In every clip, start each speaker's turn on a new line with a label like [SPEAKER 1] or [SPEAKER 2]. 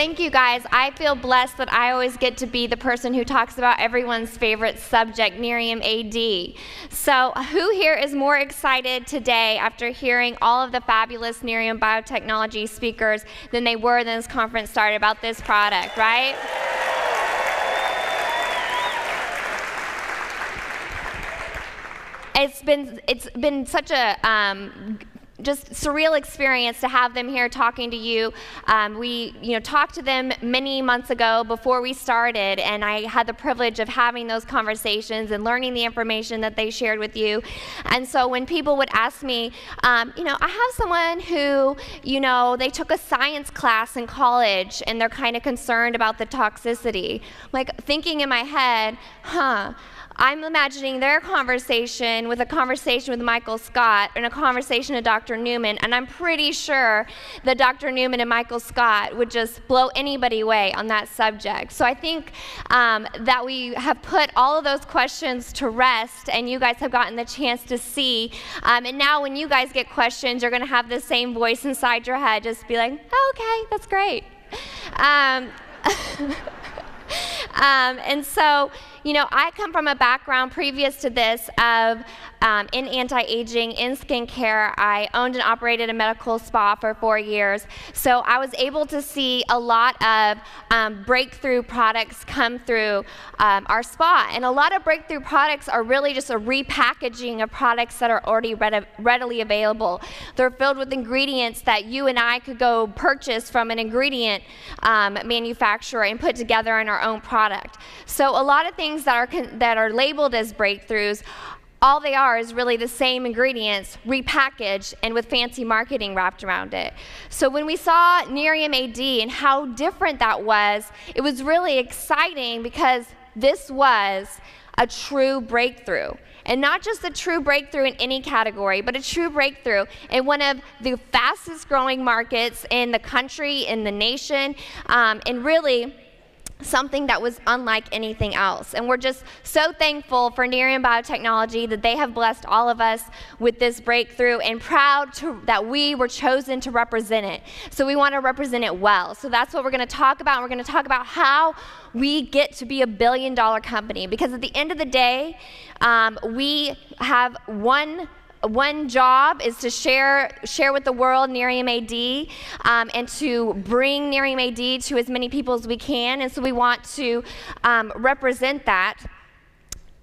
[SPEAKER 1] thank you guys. I feel blessed that I always get to be the person who talks about everyone's favorite subject, Nerium AD. So, who here is more excited today after hearing all of the fabulous Nerium biotechnology speakers than they were when this conference started about this product, right? it's been it's been such a um, just surreal experience to have them here talking to you. Um, we, you know, talked to them many months ago before we started, and I had the privilege of having those conversations and learning the information that they shared with you. And so when people would ask me, um, you know, I have someone who, you know, they took a science class in college and they're kind of concerned about the toxicity. Like thinking in my head, huh? I'm imagining their conversation with a conversation with Michael Scott and a conversation with Dr. Newman, and I'm pretty sure that Dr. Newman and Michael Scott would just blow anybody away on that subject. So I think um, that we have put all of those questions to rest, and you guys have gotten the chance to see. Um, and now, when you guys get questions, you're going to have the same voice inside your head, just be like, oh, okay, that's great. Um, um, and so, you know, I come from a background previous to this of um, in anti-aging, in skincare. I owned and operated a medical spa for four years. So I was able to see a lot of um, breakthrough products come through um, our spa. And a lot of breakthrough products are really just a repackaging of products that are already readily available. They're filled with ingredients that you and I could go purchase from an ingredient um, manufacturer and put together in our own product. So a lot of things that are, that are labeled as breakthroughs all they are is really the same ingredients repackaged and with fancy marketing wrapped around it. So when we saw Nerium AD and how different that was, it was really exciting because this was a true breakthrough. And not just a true breakthrough in any category, but a true breakthrough in one of the fastest growing markets in the country, in the nation, um, and really something that was unlike anything else. And we're just so thankful for Nerium Biotechnology that they have blessed all of us with this breakthrough and proud to, that we were chosen to represent it. So we want to represent it well. So that's what we're going to talk about. We're going to talk about how we get to be a billion dollar company because at the end of the day, um, we have one one job is to share, share with the world Nerium AD um, and to bring Nerium AD to as many people as we can. And so we want to um, represent that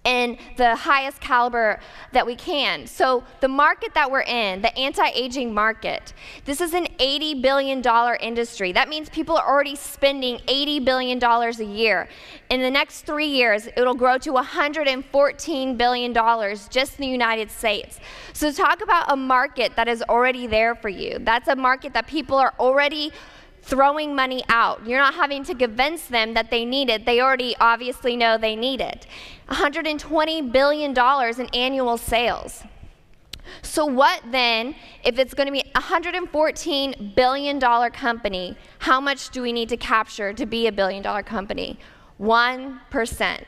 [SPEAKER 1] in the highest caliber that we can. So, the market that we're in, the anti aging market, this is an $80 billion industry. That means people are already spending $80 billion a year. In the next three years, it'll grow to $114 billion just in the United States. So, talk about a market that is already there for you. That's a market that people are already throwing money out. You're not having to convince them that they need it. They already obviously know they need it. $120 billion in annual sales. So, what then, if it's going to be a $114 billion company, how much do we need to capture to be a billion dollar company? 1%.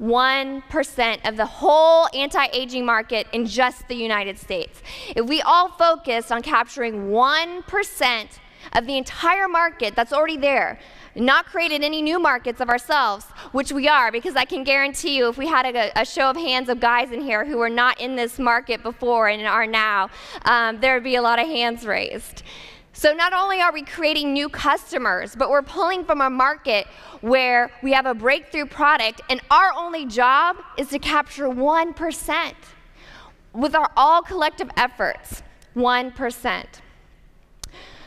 [SPEAKER 1] 1% of the whole anti aging market in just the United States. If we all focus on capturing 1% of the entire market that's already there, not created any new markets of ourselves, which we are, because I can guarantee you if we had a, a show of hands of guys in here who were not in this market before and are now, um, there would be a lot of hands raised. So not only are we creating new customers, but we're pulling from a market where we have a breakthrough product, and our only job is to capture 1% with our all collective efforts. 1%.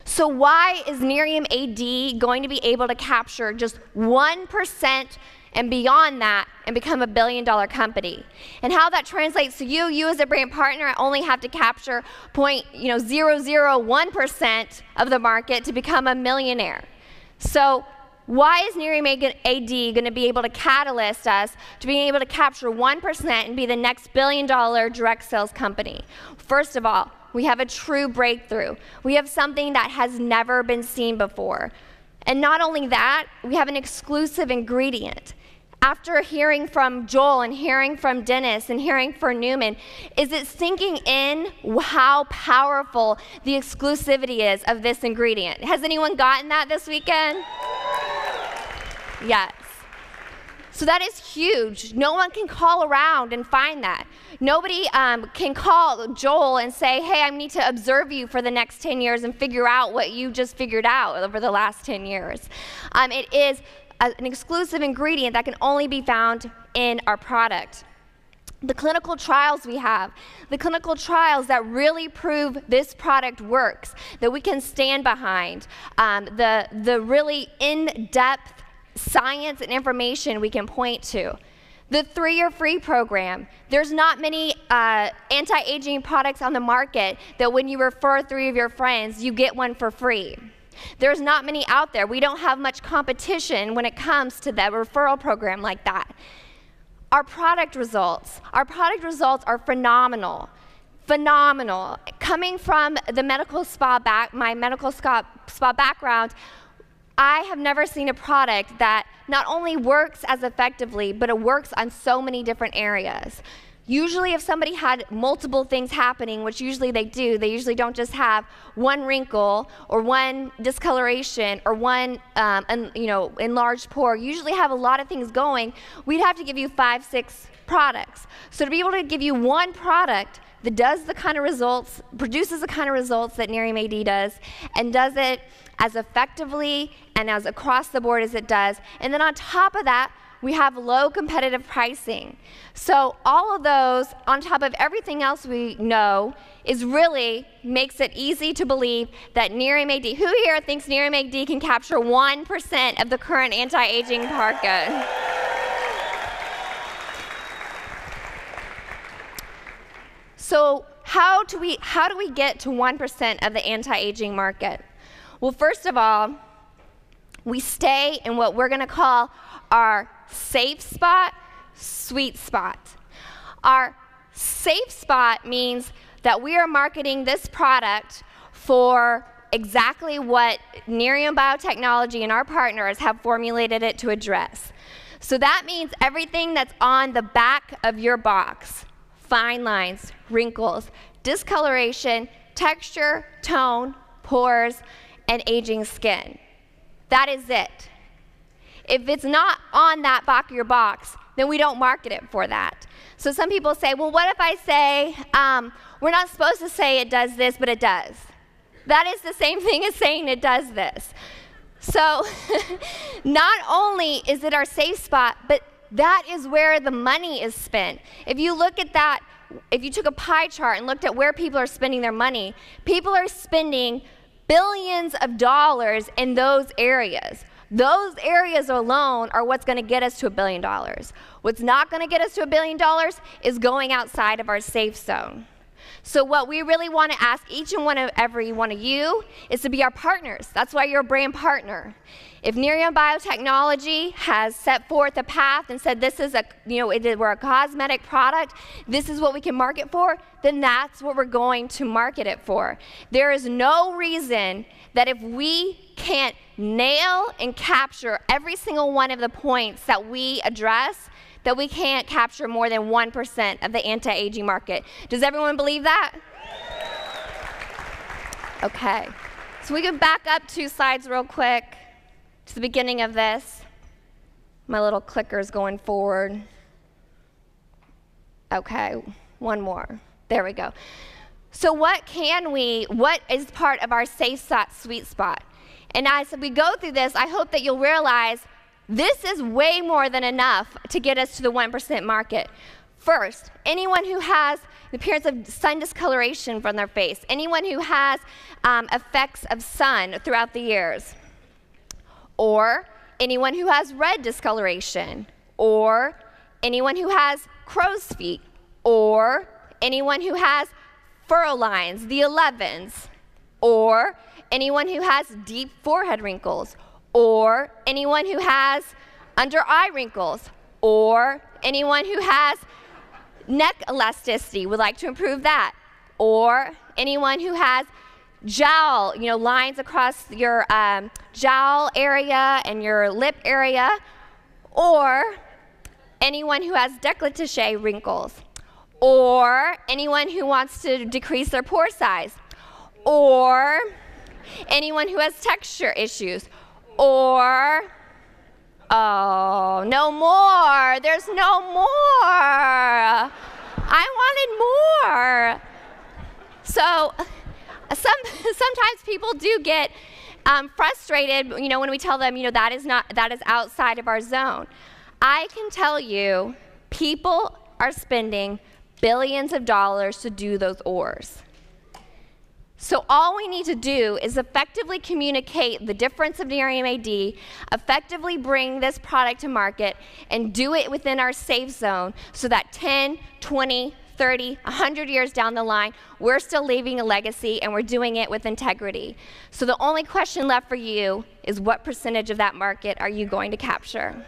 [SPEAKER 1] So, why is Nerium AD going to be able to capture just 1% and beyond that and become a billion dollar company? And how that translates to you, you as a brand partner only have to capture point, you know, 001% of the market to become a millionaire. So, why is Nerium AD going to be able to catalyst us to being able to capture 1% and be the next billion dollar direct sales company? First of all, we have a true breakthrough. We have something that has never been seen before. And not only that, we have an exclusive ingredient. after hearing from Joel and hearing from Dennis and hearing from Newman, is it sinking in how powerful the exclusivity is of this ingredient? Has anyone gotten that this weekend? Yes. So that is huge. No one can call around and find that. Nobody um, can call Joel and say, hey, I need to observe you for the next 10 years and figure out what you just figured out over the last 10 years. Um, it is a, an exclusive ingredient that can only be found in our product the clinical trials we have, the clinical trials that really prove this product works, that we can stand behind, um, the, the really in depth science and information we can point to. The three year free program. There's not many uh, anti aging products on the market that when you refer three of your friends, you get one for free. There's not many out there. We don't have much competition when it comes to that referral program like that. Our product results. Our product results are phenomenal. Phenomenal. Coming from the medical spa back, my medical spa, spa background, I have never seen a product that not only works as effectively, but it works on so many different areas. Usually, if somebody had multiple things happening, which usually they do, they usually don't just have one wrinkle or one discoloration or one, um, un, you know, enlarged pore. Usually, have a lot of things going. We'd have to give you five, six products. So to be able to give you one product that does the kind of results, produces the kind of results that Nerium AD does, and does it as effectively and as across the board as it does. And then on top of that, we have low competitive pricing. So all of those, on top of everything else we know, is really makes it easy to believe that Nerium AD, who here thinks Nerium AD can capture 1% of the current anti-aging market? So how do we, how do we get to 1% of the anti-aging market? Well, first of all, we stay in what we're going to call our safe spot, sweet spot. Our safe spot means that we are marketing this product for exactly what Nerium Biotechnology and our partners have formulated it to address. So that means everything that's on the back of your box fine lines, wrinkles, discoloration, texture, tone, pores, and aging skin. That is it. If it's not on that back of your box, then we don't market it for that. So some people say, well, what if I say, um, we're not supposed to say it does this, but it does? That is the same thing as saying it does this. So not only is it our safe spot, but that is where the money is spent. If you look at that, if you took a pie chart and looked at where people are spending their money, people are spending billions of dollars in those areas. Those areas alone are what's going to get us to a billion dollars. What's not going to get us to a billion dollars is going outside of our safe zone. So, what we really want to ask each and one of every one of you is to be our partners. That's why you're a brand partner. If Nerium Biotechnology has set forth a path and said this is a, you know, it, we're a cosmetic product, this is what we can market for, then that's what we're going to market it for. There is no reason that if we can't nail and capture every single one of the points that we address, that we can't capture more than 1% of the anti-aging market. Does everyone believe that? Okay. So we can back up two slides real quick to the beginning of this. My little clicker's going forward. Okay, one more. There we go. So, what can we, what is part of our safe spot, sweet spot? And as we go through this, I hope that you'll realize this is way more than enough to get us to the 1% market. First, anyone who has the appearance of sun discoloration from their face, anyone who has um, effects of sun throughout the years, or anyone who has red discoloration, or anyone who has crow's feet, or anyone who has furrow lines, the 11s, or anyone who has deep forehead wrinkles, or anyone who has under eye wrinkles, or anyone who has neck elasticity, would like to improve that, or anyone who has jowl, you know, lines across your um, jowl area and your lip area, or anyone who has décolleté wrinkles, or anyone who wants to decrease their pore size, or anyone who has texture issues, or oh, no more. There's no more. I wanted more. So some, sometimes people do get um, frustrated, you know, when we tell them, you know, that is not that is outside of our zone. I can tell you, people are spending billions of dollars to do those ores. So all we need to do is effectively communicate the difference of Nerium AD, effectively bring this product to market, and do it within our safe zone so that 10, 20, 30, 100 years down the line, we're still leaving a legacy and we're doing it with integrity. So the only question left for you is what percentage of that market are you going to capture?